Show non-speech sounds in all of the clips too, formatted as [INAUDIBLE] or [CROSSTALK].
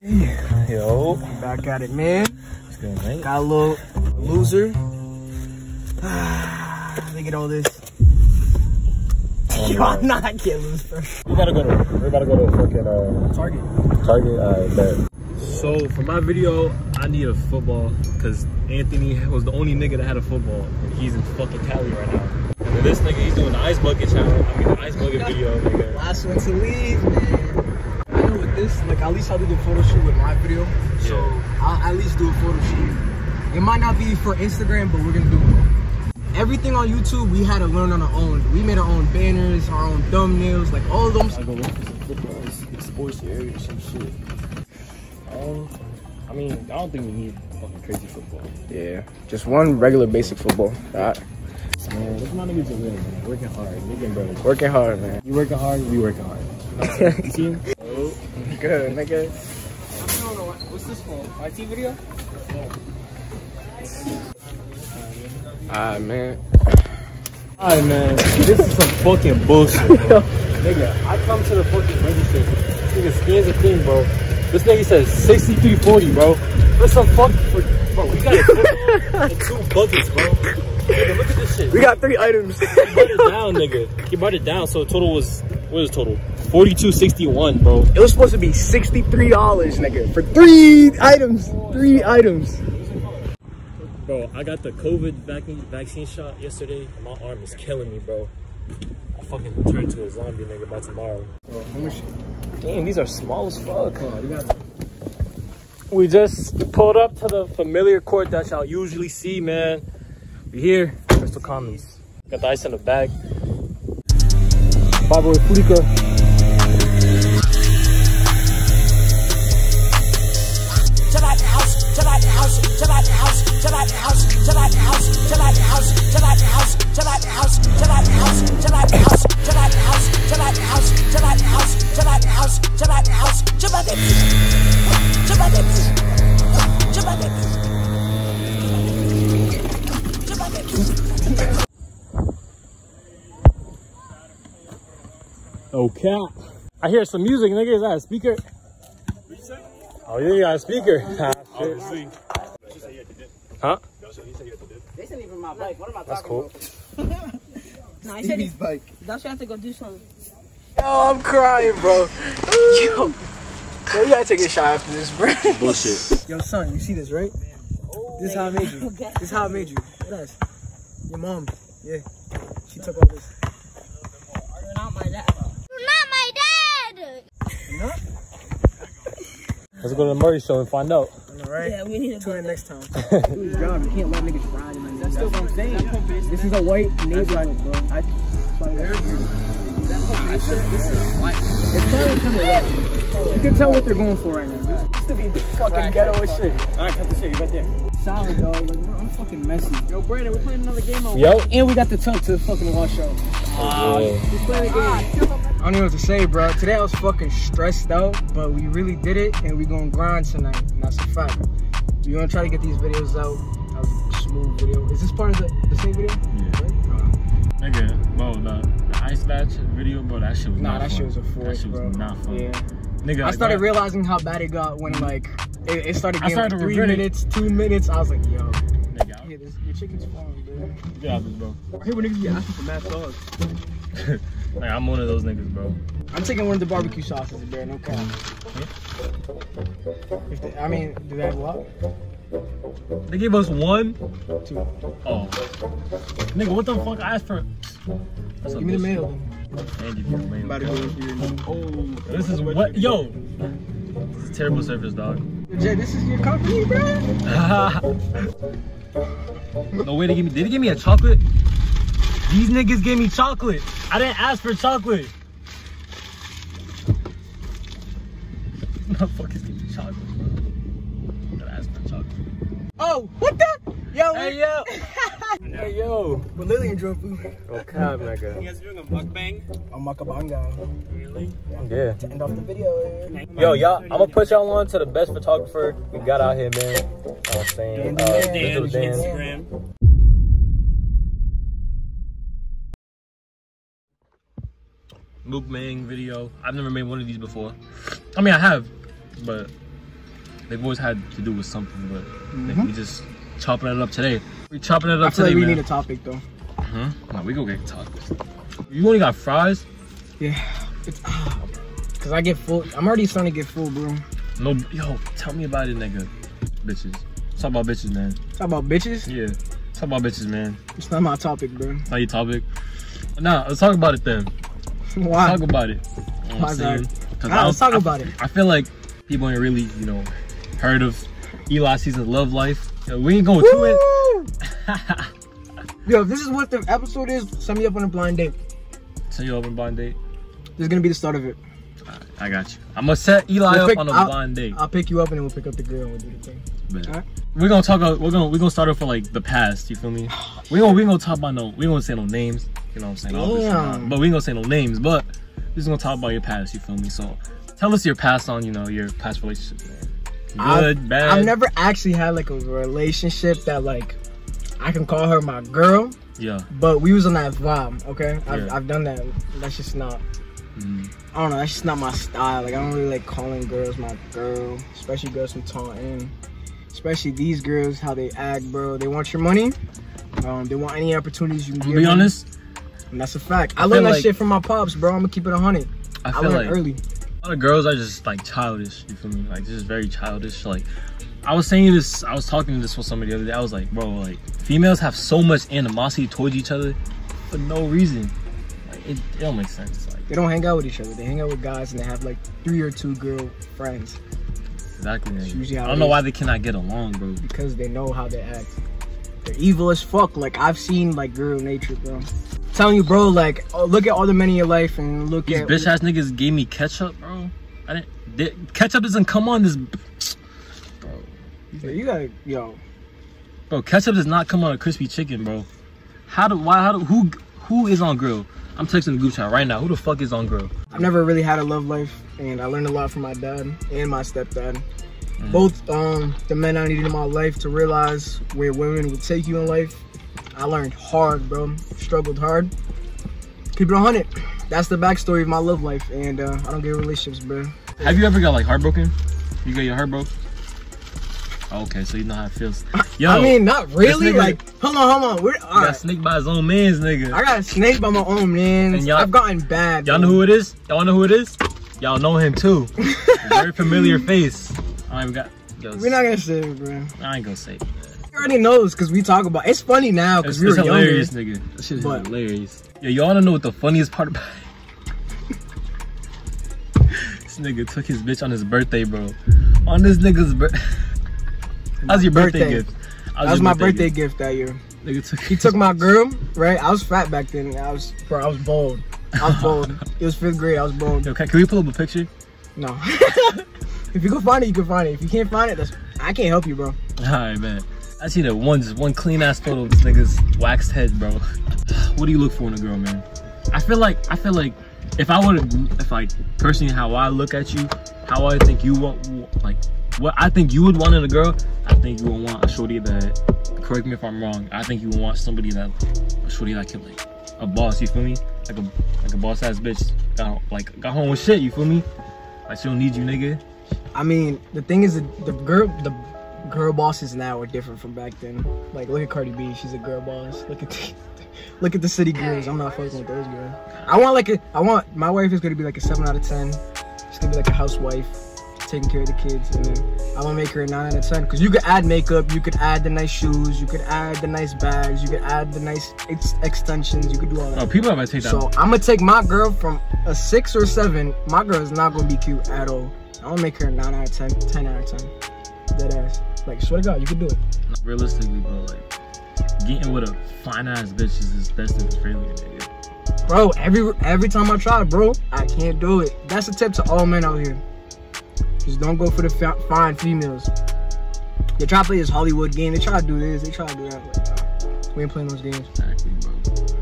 Yo. Back at it, man. It's good, mate. Got a little loser. [SIGHS] Look at all this. [LAUGHS] Yo, I'm not I can't lose, bro. We gotta go to, we're about to go to fucking, uh, Target. Target, I bet. So for my video, I need a football because Anthony was the only nigga that had a football. And he's in fucking Cali right now. And this nigga, he's doing the ice bucket challenge. I mean, the ice bucket video, nigga. Last one to leave, man. I know with this, like at least I'll do the photo shoot with my video. So Yeah. I'll at least do a photo shoot. It might not be for Instagram, but we're gonna do it. Everything on YouTube we had to learn on our own. We made our own banners, our own thumbnails, like all of them. I go look for some footballs, explore the area or some shit. Um, I mean, I don't think we need fucking crazy football. Yeah, just one regular basic football. That Man, look at my niggas are real, man. Working hard. Nigga brothers. working hard, man. You working hard, we working hard. [LAUGHS] You see him? Oh. Good, nigga. What's this for? IT video? Ah, man. Alright, man. This is some fucking bullshit, bro. [LAUGHS] nigga, I come to the fucking register. This nigga scans the thing, bro. This nigga says 6340, bro. That's some fuck for, bro. We got a and [LAUGHS] two buckets, bro. Nigga, look at this shit. We got three items. He brought it down, nigga. He brought it down, so total was what what is total? 4261, bro. It was supposed to be $63, nigga, for three items. Three items. Bro, I got the COVID vaccine vaccine shot yesterday. My arm is killing me, bro. I fucking turn to a zombie nigga by tomorrow. Damn, these are small as fuck. Oh, we just pulled up to the familiar court that y'all usually see, man. We here, Crystal Commons. Got the ice in the bag. Bye boy, Furika. Out the house, chill out the house, chill out the house, chill out the house, chill out the house, chill out the house, chill out the house, chill out the house, chill out the house, chill out the house, chill out the house, chill out the house, chill out the house, chill out the chill out the chill out the Oh cap. I hear some music, nigga. Is that a speaker? Oh yeah, you got a speaker. Ah, shit. Huh? This ain't even my bike. What am I That's talking cool. about? [LAUGHS] No, I said it. bike. Don't you have to go do something? Yo, I'm crying, bro. [LAUGHS] Yo. Yo, you gotta take a shot after this, bro. Bullshit. Yo, son, you see this, right? This is how I made you. [LAUGHS] This is how I made you. What else? Your mom. Yeah. She took all this. You're not my dad. Not my dad! Not. Let's go to the Maury show and find out. All right. Yeah, we need to Tune in next time. Dude, God, we can't let niggas [LAUGHS] ride in my That's still what I'm saying. This is a white neighborhood, bro. I, it's probably kind of wet. You can tell what they're going for right now. This to be fucking ghetto as shit. Alright, cut the shit. You right there. Solid, dog. Like, bro, I'm fucking messy. Yo, Brandon, we're playing another game over. Yo. And we got the tug to the fucking wash out. We're playing a game. I don't know what to say, bro. Today I was fucking stressed out, but we really did it, and we gonna grind tonight, and that's a fact. We gonna try to get these videos out. That was a smooth video. Is this part of the, the same video? Yeah. Right? Uh-huh. Nigga, bro, the, the ice batch video, bro, that shit was Nah, not that fun. shit was a That force, shit was bro. not fun. Yeah. Nigga, I started that- realizing how bad it got when like it, it started getting started like three regretting- minutes, two minutes. I was like, yo, chicken's falling, bro. get out this, bro. I hate when niggas be asking for mad sauce. [LAUGHS] Like, I'm one of those niggas, bro. I'm taking one of the barbecue sauces, bro. No cap. Hmm? If they, I mean, do they have a lot? They gave us one. Two. Oh. Nigga, what the fuck? I asked for. That's Give me the mail. And give you the about mail. to go for Oh, This is what? Yo. This is terrible service, dog. Jay, this is your company, bro. [LAUGHS] no way they give me. Did they give me a chocolate? These niggas gave me chocolate. I didn't ask for chocolate. [LAUGHS] Motherfuckers give me chocolate, bro. Ask for chocolate. Oh, what the? Yo, Hey yo. [LAUGHS] hey yo. But Lillian drove through. Oh cab, nigga. guys doing a mukbang? I'm Makabanga. Really? Yeah. To end off the video. Yo, y'all, I'm gonna put y'all on to the best photographer we got out here, man. You know what I'm saying? Uh, Dan, Digital Dan. Instagram. mukbang video. I've never made one of these before. I mean, I have, but they've always had to do with something, but I think we just chopping it up today. We chopping it Mm-hmm. I up feel today, like we man. need a topic though. huh? No, we go get tacos. You only got fries? Yeah, it's ah, cause I get full. I'm already starting to get full, bro. No, yo, tell me about it, nigga. Bitches. Talk about bitches, man. Talk about bitches. Yeah. Talk about bitches, man. It's not my topic, bro. Not your topic. Nah, let's talk about it then. [LAUGHS] Why? Talk about it. You know what Why I'm saying? that? 'Cause Ah, I let's talk I- about it. I feel like people ain't really, you know, heard of Eli season's love life. Yo, we ain't going to it. [LAUGHS] Yo, if this is what the episode is, send me up on a blind date. Send you up on a blind date. This is gonna be the start of it. I got you. I'm gonna set Eli We'll up pick- on a I'll- blind date. I'll pick you up and then we'll pick up the girl and we'll do the thing. Bet. Alright. We're gonna talk. About, we're gonna we're gonna start off with like the past. You feel me? We gonna we gonna talk about no. We gonna say no names. You know what I'm saying? Damn. But we ain't gonna say no names. But we're just gonna talk about your past. You feel me? So tell us your past on you know your past relationships, man. Good, I've, bad. I've never actually had like a relationship that like I can call her my girl, Yeah. but we was on that vibe. Okay, I've, Yeah. I've done that. That's just not. Mm. I don't know. That's just not my style. Like I don't really like calling girls my girl, especially girls from Taunton. Especially these girls, how they act, bro. They want your money. Um, they want any opportunities you can gonna be honest. And that's a fact. I, I learned that like- shit from my pops, bro. I'm gonna keep it a hundred. I I, learned like early. Lot of girls are just like childish. You feel me? Like just very childish. Like I was saying this. I was talking to this with somebody the other day. I was like, bro, like females have so much animosity towards each other for no reason. Like it, it don't make sense. Like They don't hang out with each other. They hang out with guys and they have like three or two girl friends exactly. usually I don't know is. why they cannot get along, bro. because they know how they act. They're evil as fuck. Like I've seen like girl nature, bro. Telling you, bro. Like oh, look at all the men in your life and look These at These bitch ass niggas gave me ketchup, bro. I didn't. They, ketchup doesn't come on this, bro. Yo, You gotta. yo. Bro, ketchup does not come on a crispy chicken, bro. How do? Why? How do? Who? Who is on grill? I'm texting the group chat right now. Who the fuck is on grill? I've never really had a love life, and I learned a lot from my dad and my stepdad. Mm. Both um the men I needed in my life to realize where women would take you in life. I learned hard, bro. Struggled hard. Keep it 100. That's the backstory of my love life, and uh, I don't get relationships, bro. Have you ever got like heartbroken? You got your heart broke? Okay, so you know how it feels. [LAUGHS] Yo, I mean, not really. nigga- Like, hold on, hold on. We're all got right. snaked by his own man's nigga. I got snaked by my own man. And y'all- I've gotten bad. Y'all know who it is? Y'all know who it is? Y'all know him too. [LAUGHS] Very familiar face. I ain't got. Yo, We're not gonna say it, bro. I ain't gonna say. It. He already knows because we talk about. It's funny now because we it's were younger. hilarious, nigga. That shit is But- hilarious. Yo, y'all wanna know what the funniest part about? [LAUGHS] this nigga took his bitch on his birthday, bro. On this nigga's birthday. [LAUGHS] How's your birthday, birthday. gift? How's That was my birthday gift that year. Nigga took. He took my [LAUGHS] girl, right? I was fat back then. I was, bro. I was bold. I was bold. it was fifth grade. I was bold. Yo, can, can we pull up a picture? No. if you can find it, you can find it. If you can't find it, that's I can't help you, bro. Alright, man. I see that one, just one clean ass photo of this nigga's waxed head, bro. [SIGHS] What do you look for in a girl, man? I feel like, I feel like, if I would, if like personally how I look at you, how I think you want, like, what I think you would want in a girl, I think you would want a shorty that. Correct me if I'm wrong. I think you would want somebody that, a shorty that can like, a boss. You feel me? Like a, like a boss ass bitch. Got like got home with shit. You feel me? Like she don't need you, nigga. I mean, the thing is, that the girl, the girl bosses now are different from back then. Like, look at Cardi B. She's a girl boss. Look at the, [LAUGHS] look at the city girls. I'm not fucking with those girls. I want like a, I want my wife is gonna be like a seven out of ten. She's gonna be like a housewife, taking care of the kids, and then I'm gonna make her a nine out of ten. Cause you could add makeup, you could add the nice shoes, you could add the nice bags, you could add the nice ex- extensions, you could do all that. Oh, people might take that. So I'm gonna take my girl from a six or seven. My girl is not gonna be cute at all. I'm gonna make her a nine out of 10, 10 out of ten. Dead ass. Like swear to God, you can do it. realistically, bro, like getting with a fine ass bitch is just best in failure, nigga. Bro, every every time I try, bro, I can't do it. That's a tip to all men out here. Just don't go for the fi- fine females. They try to play this Hollywood game. They try to do this. They try to do that. Like, we ain't playing those games. Exactly, bro.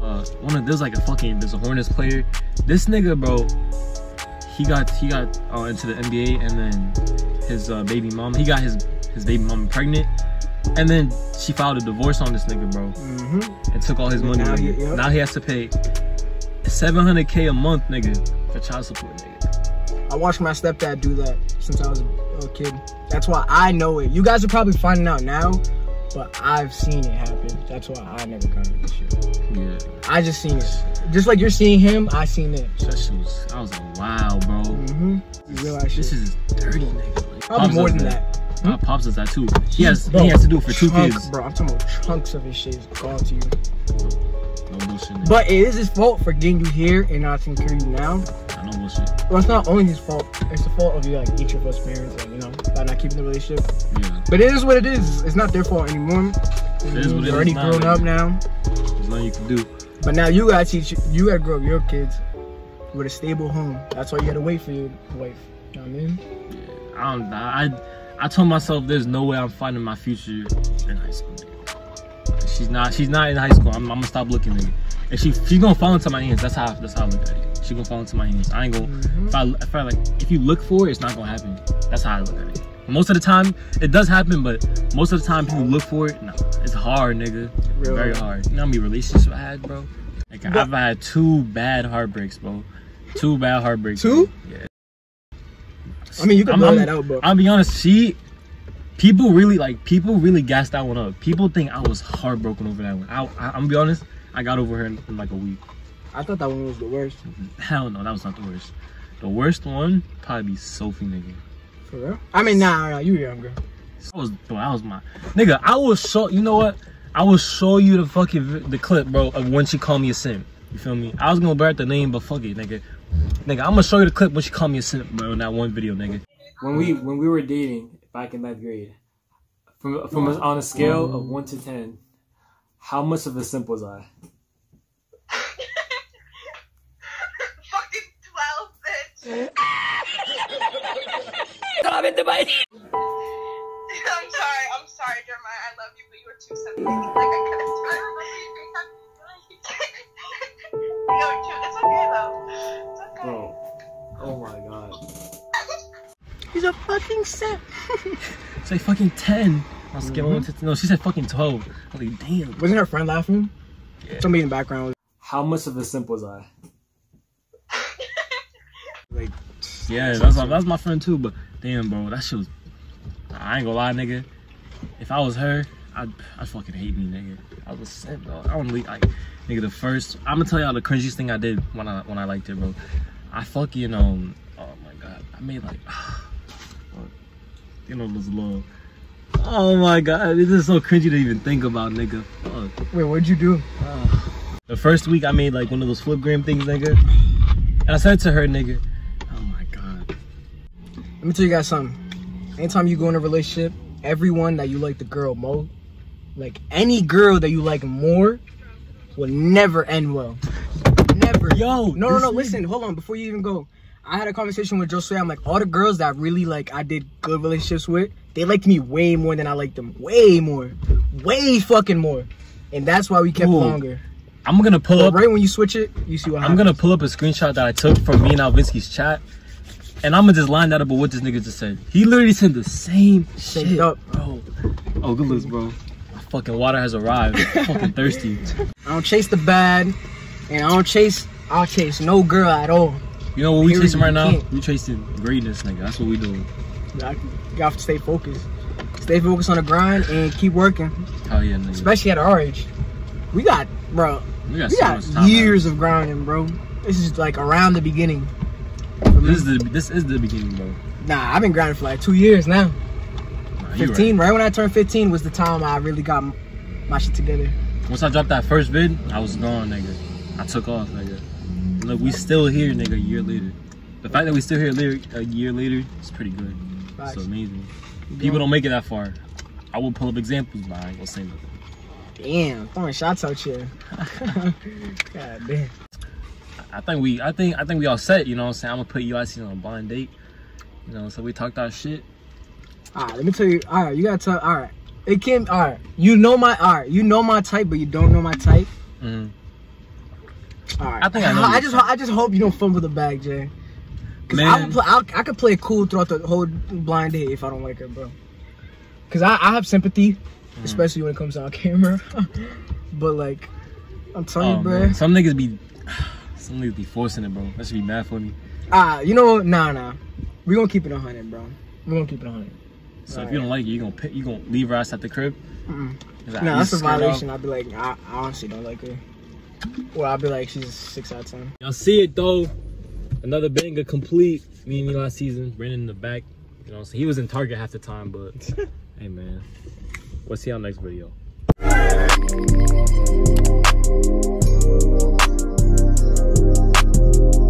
Uh, one of there's like a fucking there's a Hornets player. This nigga, bro, he got he got uh, into the NBA and then his uh, baby mom, he got his his baby mom pregnant, and then she filed a divorce on this nigga, bro, Mm-hmm. and took all his money. Now he- yep. Now he has to pay 700k a month, nigga, for child support, nigga. I watched my stepdad do that since I was a kid. That's why I know it. You guys are probably finding out now, but I've seen it happen. That's why I never got into this shit. Yeah. I just seen it. Just like you're seeing him, I seen it. That shit was, I was like, wow, bro. Mm-hmm. You realize This shit. is dirty, nigga. Probably Pops more than that. My hmm? uh, pops does that too. He has, Bro, he has to do it for two chunk- kids. Bro, I'm talking about chunks of his shit is gone to you. No bullshit. But it is his fault for getting you here and not taking care of you now. I know bullshit. Well, it's not only his fault. It's the fault of you, like each of us parents, like you know, by not keeping the relationship. Yeah. But it is what it is. It's not their fault anymore. It is what it You're already now, grown up now. There's nothing you can do. But now you gotta teach. You gotta grow up your kids with a stable home. That's why you gotta wait for your wife. You know what I mean? I don't. I I told myself there's no way I'm finding my future in high school. Nigga. She's not. She's not in high school. I'm, I'm gonna stop looking, nigga. And she she's gonna fall into my hands. That's how that's how I look at it. She gonna fall into my hands. I ain't gonna. Mm-hmm. If I if I like if you look for it, it's not gonna happen. That's how I look at it. Most of the time, it does happen, but most of the time, people look for it. No, it's hard, nigga. Real Very hard. hard. You know how many relationships I had, bro? Like I've had two bad heartbreaks, bro. Two bad heartbreaks. Two? bro. Yeah. I mean, you can blow that out, but I'll be honest, she people really like people really gassed that one up. People think I was heartbroken over that one. I, I I'm gonna be honest, I got over her in, in like a week. I thought that one was the worst. Hell no, that was not the worst. The worst one probably be Sophie nigga. For real? I mean, nah, nah, you younger. That was bro, that was my nigga. I will show you know what? I will show you the fucking the clip, bro, of when she called me a simp. You feel me? I was gonna bear the name, but fuck it, nigga. Nigga, I'm gonna show you the clip when she called me a simp, bro, in that one video, nigga. When we when we were dating back in ninth grade, from from a, on a scale of one to ten, how much of a simp was I? [LAUGHS] fucking 12, bitch. [LAUGHS] I'm sorry, I'm sorry, Jeremiah. I love you, but you were too sensitive. Like, I couldn't do it. It's okay, though. It's okay. Bro, oh my god. [LAUGHS] He's a fucking simp. [LAUGHS] Say fucking ten. I was scale of mm-hmm. one to no, she said fucking twelve. I was like, damn. Wasn't her friend laughing? Somebody in the background was How much of a simp was I? [LAUGHS] like, Yeah, that's my, that's my friend too. But damn, bro, that shit was. I ain't gonna lie, nigga. If I was her, I'd, I'd fucking hate me, nigga. I was simp, bro. I don't leave, like, nigga. The first, I'm gonna tell y'all the cringiest thing I did when I when I liked her, bro. I fucking um, oh my god, I made like, [SIGHS] you know, this love. Oh my god, this is so cringy to even think about, nigga. Fuck. wait, what'd you do? [SIGHS] The first week I made like one of those flipgram things, nigga. And I said to her, nigga, oh my god. Let me tell you guys something. Anytime you go in a relationship, everyone that you like the girl more, like any girl that you like more, will never end well. Never. Yo, No, no, no. nigga- Listen, hold on. Before you even go, I had a conversation with Josue. I'm like, all the girls that really like I did good relationships with, they liked me way more than I liked them. Way more. Way fucking more. And that's why we kept Ooh. longer. I'm gonna pull But up. right when you switch it, you see what I'm happens. gonna pull up a screenshot that I took from me and Alvinsky's chat, and I'm gonna just line that up with what this nigga just said. He literally said the same Synced shit, up. bro. Oh, good looks, bro. Fucking water has arrived. [LAUGHS] Fucking thirsty. I don't chase the bad, and I don't chase. I'll chase no girl at all. You know what we Period, chasing right now? We chasing greatness, nigga. That's what we doing. I- You have to stay focused. Stay focused on the grind and keep working. Hell yeah, nigga. Especially at our age. We got, bro. we got We so got time. years of grinding, bro. This is like around the beginning. This is the this is the beginning, bro. Nah, I've been grinding for like two years now. Nah, you 15, right. when I turned 15 was the time I really got my shit together. Once I dropped that first vid, I was gone, nigga. I took off, nigga. Look, we still here, nigga. A year later. The fact that we still here later, a year later is pretty good. Facts. It's amazing. People don't make it that far. I will pull up examples, but I ain't gonna say nothing. Damn, throwing shots out here. [LAUGHS] God damn. I think we, I think, I think we all set. You know what I'm saying? I'm gonna put UIC on a blind date. You know, so we talked our shit. All right, let me tell you. All right, you gotta tell. All right, it came. All right, you know my. All right, you know my type, but you don't know my type. Mm. All right. I think I know. I, just. Type. I just hope you don't fumble the bag, Jay. Man. I, would play, I, I could play cool throughout the whole blind date if I don't like her, bro. Cause I, I have sympathy, mm. especially when it comes to our [LAUGHS] camera. but like, I'm telling oh, you, bro. Man. Some niggas be, [SIGHS] some niggas be forcing it, bro. That should be mad for me. Ah, uh, you know, nah, nah. We gonna keep it 100, bro. We gonna keep it 100. So right. if you don't like it, you're gonna you gonna leave her ass at the crib. Mm-mm. That's a violation. I'd be like, I, I honestly don't like her. Well, I'd be like, she's six out of ten. Y'all see it though. Another banger complete. Me and me last season. Brandon in the back. You know, so he was in Target half the time, but [LAUGHS] hey man. We'll see y'all next video. Thank you.